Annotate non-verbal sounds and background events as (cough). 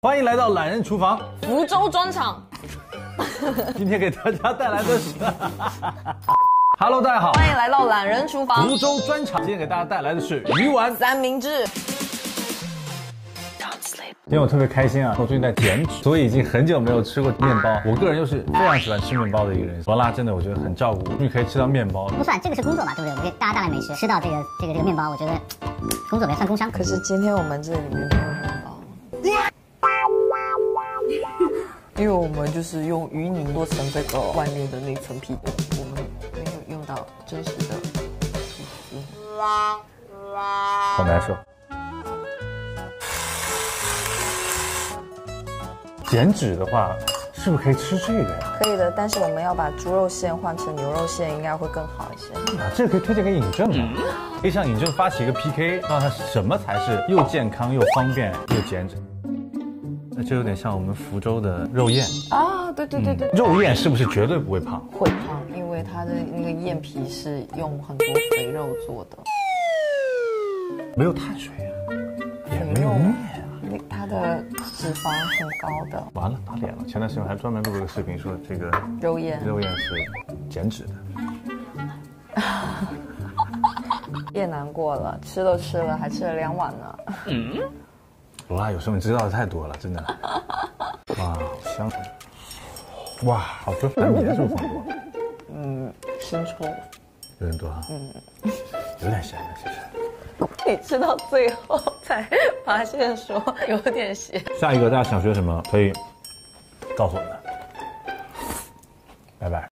(laughs) 欢迎来到懒人厨房，福州专场，今天给大家带来的是，Hello，大家好，欢迎来到懒人厨房福州专场，今天给大家带来的是鱼丸。三明治。今天我特别开心啊，我最近在减脂，所以已经很久没有吃过面包。我个人又是非常喜欢吃面包的一个人，罗拉真的我觉得很照顾我，终于可以吃到面包了。不算，这个是工作嘛，对不对？我给大家带来美食，吃到这个这个这个面包，我觉得工作没算工伤。可是今天我们这里面因为我们就是用鱼泥做成这个外面的那层皮，我们没有用到真实的吐司。好难受。减脂的话，是不是可以吃这个呀？可以的，但是我们要把猪肉馅换成牛肉馅，应该会更好一些。啊，这个可以推荐给尹正吗？可以向尹正发起一个 PK，告诉他什么才是又健康又方便又减脂。那这有点像我们福州的肉燕，啊，对对对对，肉燕是不是绝对不会胖？会胖，因为它的那个燕皮是用很多肥肉做的，没有碳水啊，也没有面啊。那它的脂肪很高的。完了，打脸了！前段时间我还专门录了个视频，说这个肉燕肉燕是减脂的。(laughs) 别难过了，吃都吃了，还吃了两碗呢。罗拉有时候你知道的太多了，真的。(laughs) 哇，好香！哇，好吃！但米是不是放多？嗯，生抽。有点多啊。嗯，有点咸的其实。你吃到最后才发现说有点咸。下一个大家想学什么，可以告诉我们。拜拜。